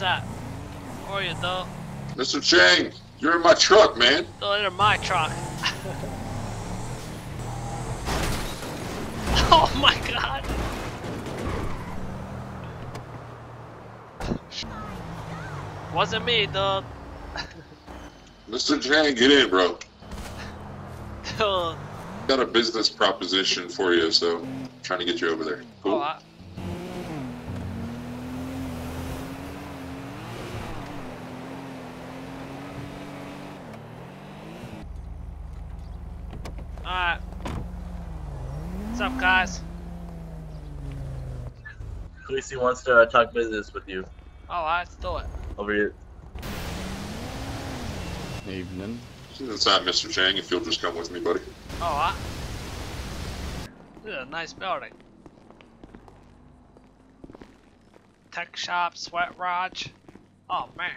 What's up? Where are you, though? Mr. Chang, you're in my truck, man. They're in my truck. oh my god. Wasn't me, dude. Mr. Chang, get in, bro. Dude. Got a business proposition for you, so I'm trying to get you over there. Cool. Oh, I... Alright. What's up, guys? Lucy wants to uh, talk business with you Alright, let's do it. over here. Evening. She's inside, Mr. Chang, if you'll just come with me, buddy. Alright. This is a nice building. Tech shop, sweat lodge. Oh man.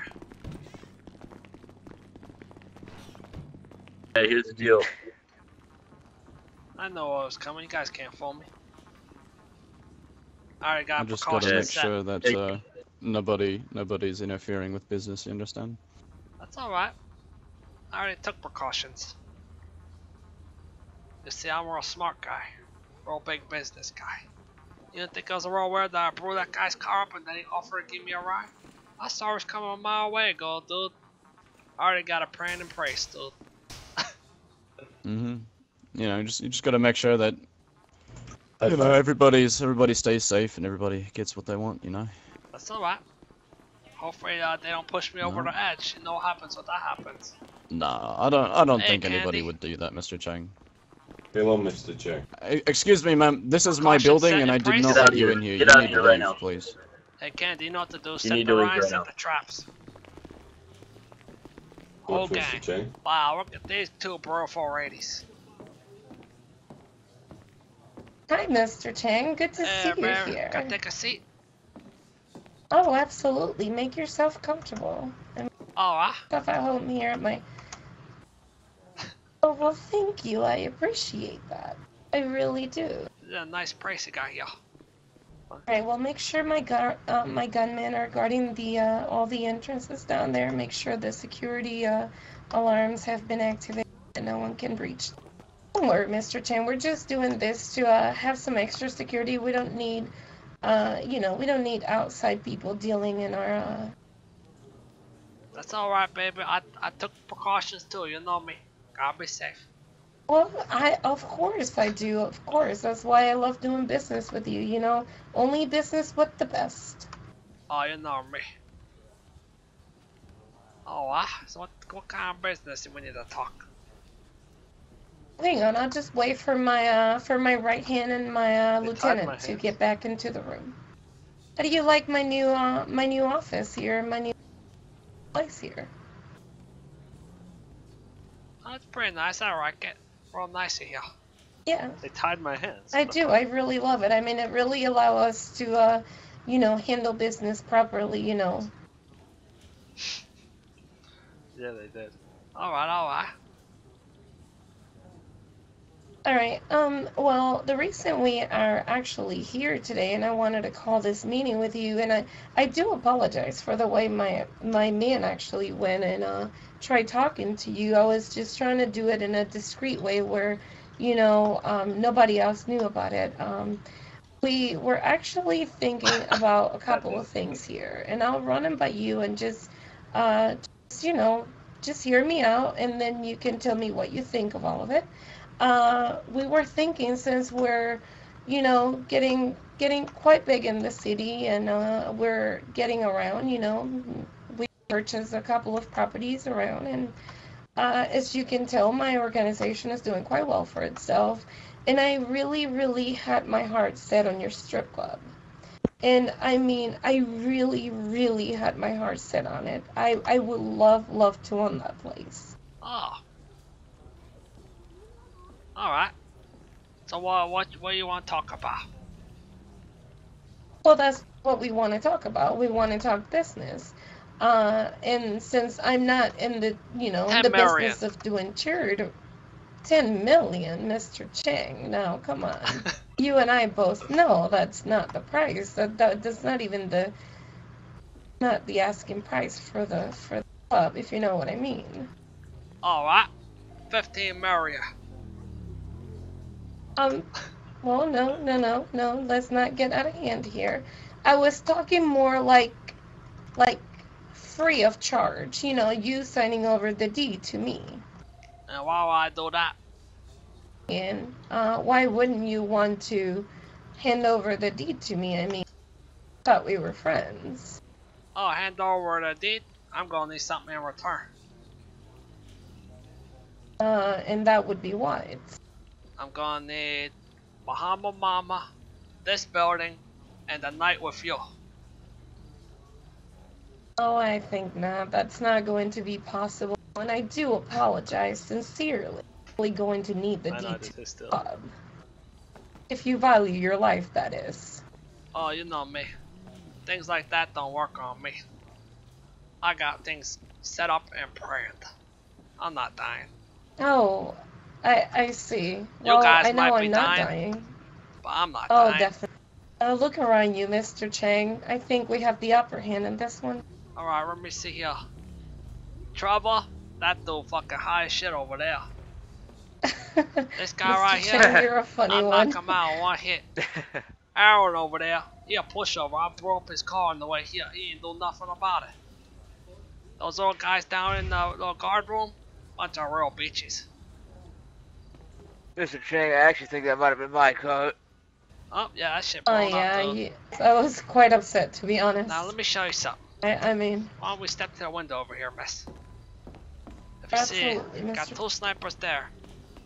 Hey, here's the deal. I know what was coming. You guys can't fool me. I got I just gotta make set. sure that uh, nobody nobody's interfering with business. You understand? That's alright. I already took precautions. You see, I'm a real smart guy. Real big business guy. You didn't think I was a real weird that I blew that guy's car up and then he offered to give me a ride? I saw it was coming a mile away ago, dude. I already got a praying and praise, dude. Mm-hmm. You know, just you just gotta make sure that you know everybody's everybody stays safe and everybody gets what they want. You know. That's alright. Hopefully uh, they don't push me over the edge. You know what happens when that happens. Nah, I don't. I don't Hey, think anybody would do that, Mr. Chang. Hello, Mr. Chang. Excuse me, ma'am. This is my Precautions building, and I did place? not Get let you in here. Get you out of need here to right leave, now. please. Hey, Ken, do you know what to do? You set need the to leave right set now. the traps. What, Okay. Wow, look at these two Bro 480s. Hi, Mr. Chang. Good to Hey, see you here. Can I take a seat? Oh, absolutely. Make yourself comfortable. And stuff at home here at my. Oh, well, thank you. I appreciate that. I really do. A nice price you got here. All right. Well, make sure my gun, uh, my gunmen are guarding the uh, all the entrances down there. Make sure the security uh, alarms have been activated and no one can breach. Don't worry, Mr. Chen. We're just doing this to uh, have some extra security. We don't need, uh, you know, we don't need outside people dealing in our. Uh... That's alright, baby. I, I took precautions too, you know me. Gotta be safe. Well, I of course I do. Of course, that's why I love doing business with you. You know, only business with the best. Oh, you know me. Oh, ah. So what, what kind of business do we need to talk? Hang on, I'll just wait for my uh for my right hand and my uh, lieutenant my to get back into the room. How do you like my new uh my new office here, my new place here? Oh, it's pretty nice. I like it. Real nice here. Yeah, They tied my hands. I do. I really love it. I mean, it really allow us to uh, you know, handle business properly. You know. Yeah, they did. Alright, alright. All right. Um. Well, the reason we are actually here today, and I wanted to call this meeting with you, and I I do apologize for the way my my man actually went and uh tried talking to you. I was just trying to do it in a discreet way where, you know, um, nobody else knew about it. Um. We were actually thinking about a couple of things here, and I'll run them by you and just, uh, just, you know, just hear me out, and then you can tell me what you think of all of it uh, we were thinking since we're, you know, getting getting quite big in the city and uh, we're getting around, you know, we purchased a couple of properties around, and uh, as you can tell, my organization is doing quite well for itself, and I really, really had my heart set on your strip club. And I mean, I really, really had my heart set on it. I, I would love, love to own that place. Oh. Alright. So what what what do you want to talk about? Well, that's what we want to talk about. We want to talk business. Uh, and since I'm not in the, you know, the million. business of doing charity, 10 million, Mr. Chang. Now, come on. you and I both know that's not the price. That, that that's not even the not the asking price for the for the club, if you know what I mean. Alright. 15 Maria. Um, well, no, no, no, no. Let's not get out of hand here. I was talking more like, like, free of charge. You know, you signing over the deed to me. And why would I do that? And uh, why wouldn't you want to hand over the deed to me? I mean, I thought we were friends. Oh, hand over the deed. I'm gonna need something in return. Uh, and that would be what? I'm gonna need Bahama Mama, this building, and a night with you. Oh, I think not. That's not going to be possible. And I do apologize sincerely. Really going to need the I know deed this to is still. club. If you value your life, that is. Oh, you know me. Things like that don't work on me. I got things set up and planned. I'm not dying, Oh, I I see. Well, guys I know might I'm be not dying. dying. but I'm not Oh, dying. definitely. Uh, look around you, Mr. Chang. I think we have the upper hand in this one. Alright, let me see here. Trouble? That dude fucking high shit over there. This guy Mr. right here, you're a funny I one. knock him out in one hit. Aaron over there, he a pushover. I blew up his car on the way here. He ain't do nothing about it. Those old guys down in the little guard room, bunch of real bitches. Mr. Chang, I actually think that might have been my coat. Oh, yeah, that shit Oh yeah, up, dude. you, I was quite upset to be honest. Now, let me show you something. I, I mean, Why don't we step to the window over here, miss? If you see it, absolutely, got two snipers there.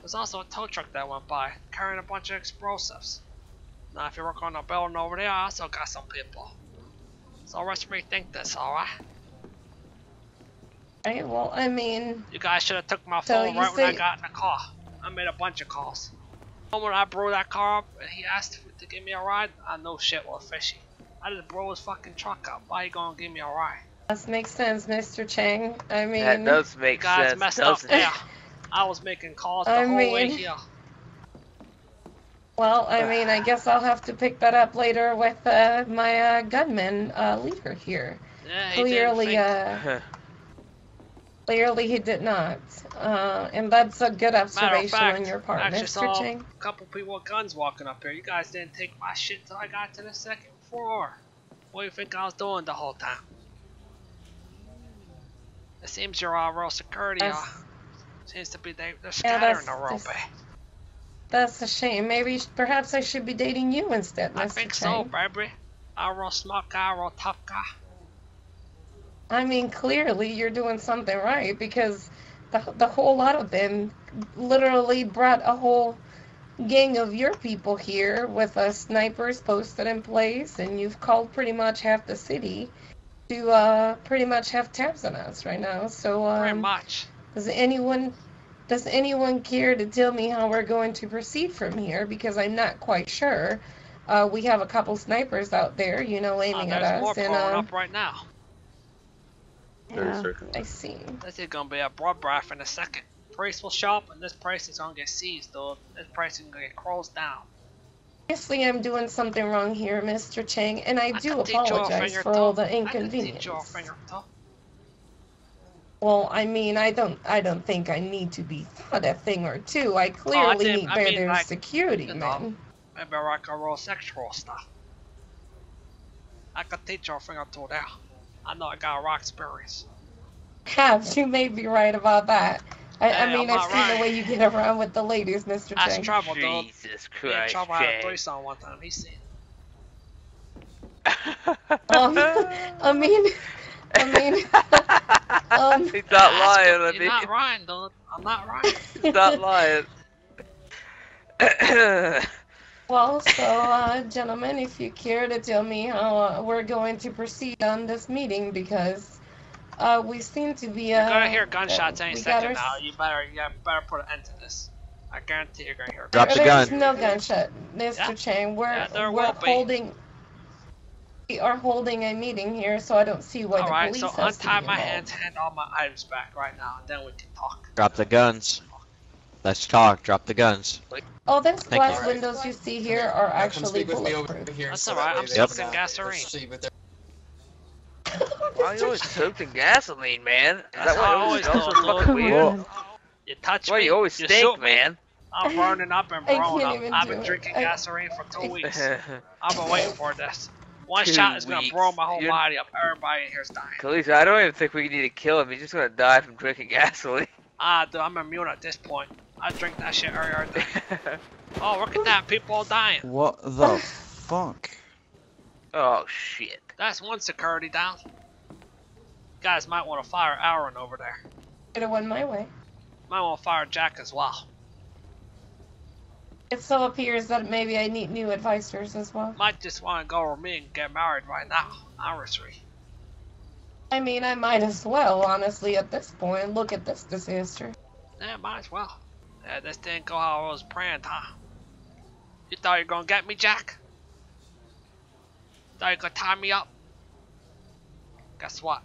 There's also a tow truck that went by, carrying a bunch of explosives. Now, if you work on a building over there, I also got some people. So let's rethink this, alright? Right, well, I mean, You guys should have took my So phone you right when I got in the car. I made a bunch of calls. When I blew that car up and he asked to give me a ride, I know shit was fishy. I just blew his fucking truck up. Why you gonna give me a ride? that makes sense, Mr. Chang. I mean, That does You make guys sense, messed up doesn't there. I was making calls the I whole way mean- here. well, I mean, I guess I'll have to pick that up later with uh, my uh, gunman uh, leader here. Yeah, he Clearly, didn't think. uh, clearly he did not, uh, and that's a good observation fact, on your part, I Mr. saw Chang. a couple people with guns walking up here. You guys didn't take my shit till I got to the second floor. What do you think I was doing the whole time? It seems you're all real security. Uh, seems to be they, they're Yeah, scattering that's- the real that's- a shame. Maybe, perhaps I should be dating you instead, Mr. I think Chang. so, baby. I'm a real smart guy, real tough guy. I mean, clearly you're doing something right because the, the whole lot of them literally brought a whole gang of your people here with uh, snipers posted in place, and you've called pretty much half the city to uh, pretty much have tabs on us right now. So, Very um, much. does anyone does anyone care to tell me how we're going to proceed from here? Because I'm not quite sure. Uh, we have a couple snipers out there, you know, aiming at there's more us, and uh, up right now. Very yeah. I see. This is gonna be a bloodbath in a second. Price will show up, and this price is gonna get seized, though. This price is gonna get closed down. Obviously, I'm doing something wrong here, Mr. Chang, and I do can teach you a apologize for all the inconvenience. teach you a finger toe. Well, I mean, I don't, I don't think I need to be taught a thing or two. I clearly didn't- meet I by mean, their like, security you know. men. Maybe like a real sexual stuff. I could teach you a thing or two there. I know I got a rock experience. Perhaps you may be right about that. I, Hey, I mean, I'm I've not seen the way you get around with the ladies, Mr. That's Chang. trouble, dude. Jesus Me and Christ, Trouble had a threesome one time. He's seen. Um, I mean, I mean, um, He's not lying, him. I You're not lying, dude. I'm not lying. he's not lying. Well, so, uh, gentlemen, if you care to tell me how uh, we're going to proceed on this meeting, because uh, we seem to be. Uh, You're gonna hear gunshots uh, any second our- now. You better, you better put an end to this. I guarantee you're gonna hear. Drop the There's no gunshot, Mr. Yeah. Chang. We're Yeah, there we're will be. holding. We are holding a meeting here, so I don't see why All the right, police so has to untie my involved. hands, hand all my items back right now, and then we can talk. Drop the guns. Let's talk. Drop the guns. Oh, those Thank glass you. windows you see here are Now actually speak with me over bulletproof. here. That's alright, I'm they sucking can, uh, gasoline. proceed with their- Why are you always soaked in gasoline, man? Is That's that why how I you always always smell do so fucking weird? You touch Why me, you always you stink, me, man? I'm burning up and I blown can't up. I've been drinking I- gasoline for two weeks. I've been waiting for this. One Two shot is gonna weeks. blow my whole You're- body up. Everybody in here's dying. Khaleesi, I don't even think we need to kill him. He's just gonna die from drinking gasoline. Ah, dude, I'm immune at this point. I drink that shit every other day. Oh, look at that. People all dying. what the fuck? oh shit. That's one security down. Guys might want to fire Aaron over there. Could have went my way. Might want to fire Jack as well. It so appears that maybe I need new advisors as well. Might just want to go with me and get married right now. Anniversary. I mean, I might as well, honestly, at this point. Look at this disaster. Yeah, might as well. Yeah, this didn't go how I was praying, huh? You thought you were gonna get me, Jack? Thought you could tie me up? Guess what?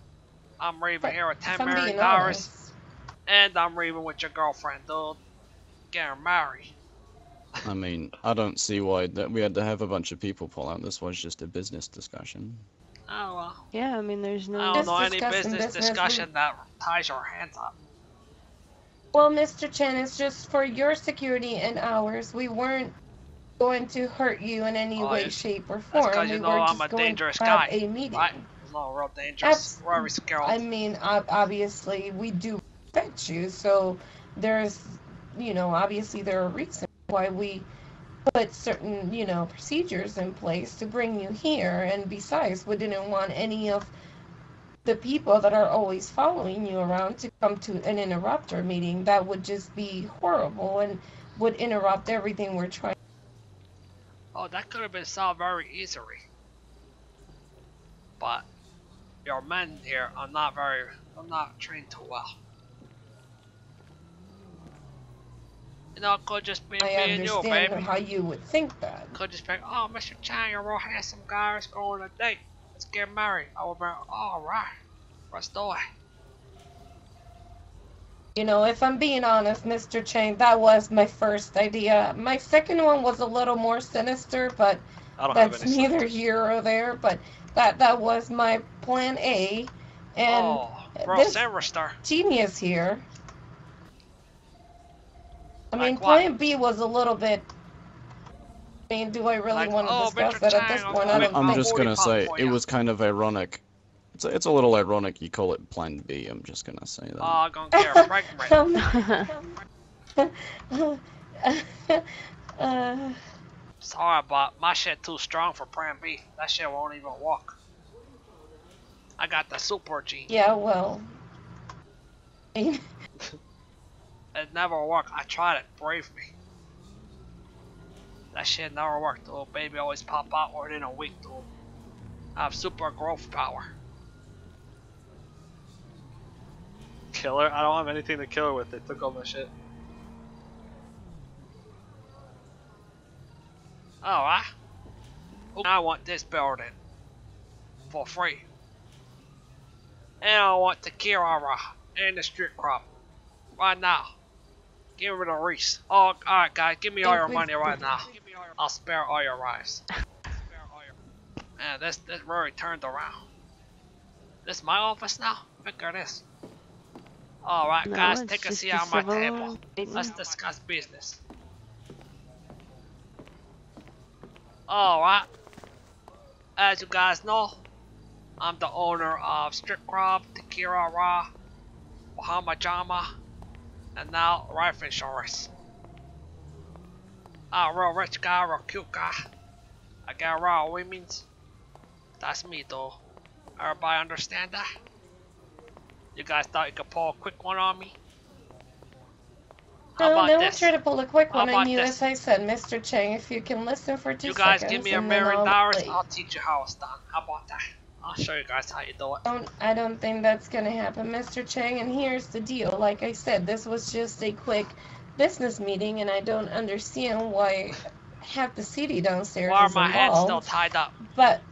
I'm leaving But here with if ten I'm million being dollars, and I'm leaving with your girlfriend, dude. Getting married. I mean, I don't see why that we had to have a bunch of people pull out. This was just a business discussion. Oh well. Yeah, I mean, there's no. I don't know any discussing business, business, we- discussion that ties your hands up. Well, Mr. Chen, it's just for your security and ours. We weren't going to hurt you in any Oh, way, shape, or That's form. 'cause you we know I'm a dangerous guy, a meeting. right? No, real dangerous. Abs- Very scared. I mean, obviously, we do respect you, so there's, you know, obviously there are reasons why we put certain, you know, procedures in place to bring you here. And besides, we didn't want any of the people that are always following you around to come to an interrupter meeting. That would just be horrible and would interrupt everything we're trying. Oh, that could have been solved very easily. But your men here are not very, are not trained too well. You know, it could just be I me and you, understand baby. how you would think that. Could just be, oh, Mr. Chang, you're a real handsome guy. Let's go on a date. Let's get married. I would be, all right, let's do it. You know, if I'm being honest, Mr. Chang, that was my first idea. My second one was a little more sinister, but that's have any. neither here or there. But that that was my plan A, and oh, bro, this- Sandra Star. genius here. I mean, Like plan B was a little bit. I mean, do I really Like, want to oh, discuss Mr. that at Chang, this I'm point? I make don't I'm think. just gonna say it ya. was kind of ironic. It's a, it's a little ironic you call it Plan B. I'm just gonna say that. Oh, I'm gonna get her pregnant. Um, uh, Sorry, but my shit too strong for Plan B. That shit won't even walk. I got the super gene. yeah, well. It never worked. I tried it. Brave me. That shit never worked. The little baby always pop out within a week, dude. I have super growth power. Killer? I don't have anything to kill her with. They took all my shit. Oh, alright. I want this building. For free. And I want the Kirara and the street crop. Right now. Give me the Reese. Oh, alright guys, give me all your money right now. I'll spare all your lives. Man, this this really turned around. This my office now? Look at this. Alright No, guys, take a seat on my table. Let's discuss business. Alright. As you guys know, I'm the owner of Strip Club, Tequila Raw, Bahama Jama, and now Life Insurance. I'm a real rich guy, real cute guy. I got raw women's. That's me though. Everybody understand that? You guys thought you could pull a quick one on me? How no, about no one this? try to pull a quick one on you, this? as I said, Mr. Chang. If you can listen for two You guys seconds, give me a million I'll dollars, I'll teach you how it's done. How about that? I'll show you guys how you do it. I don't, I don't think that's gonna happen, Mr. Chang. And here's the deal. Like I said, this was just a quick business meeting, and I don't understand why half the city downstairs Why are is my hands still tied up? But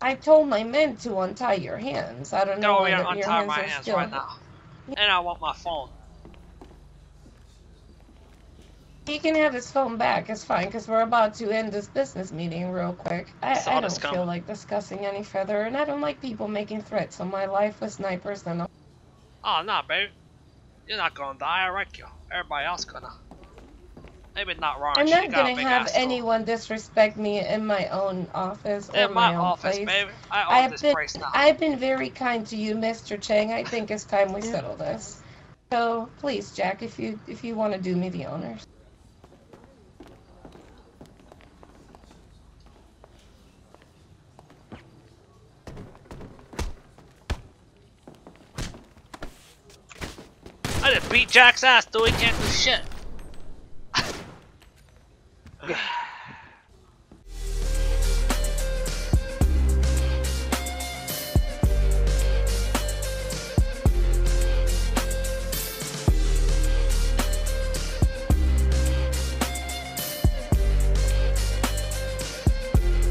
I told my men to untie your hands. I don't know Go why here that and your untie hands my hands still. right now. And I want my phone. He can have his phone back. It's fine because we're about to end this business meeting real quick. I, I don't feel like discussing any further, and I don't like people making threats on my life with snipers and all. Oh, nah, babe. You're not gonna die. I wreck you. Everybody else gonna. Maybe not wrong. I'm she not got gonna have anyone disrespect me in my own office or In my own office, place. baby. I own I have this been, place now. I've been very kind to you, Mr. Chang. I think it's time we settle this. So please, Jack, if you if you want to do me the honors. Just beat Jack's ass, though He can't do shit.